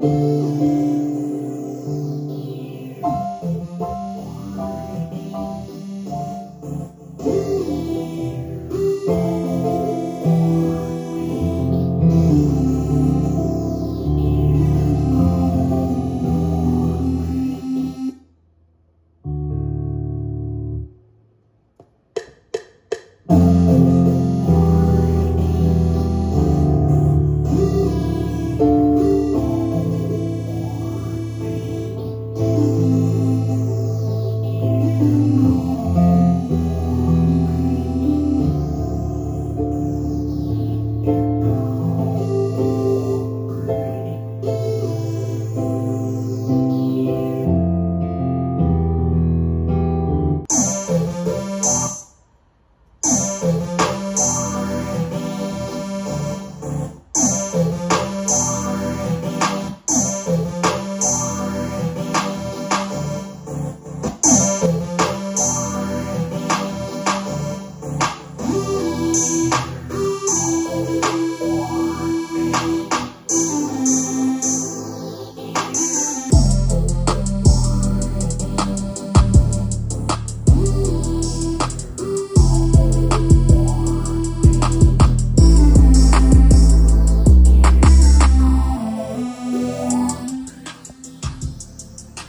Música